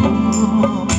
Oh.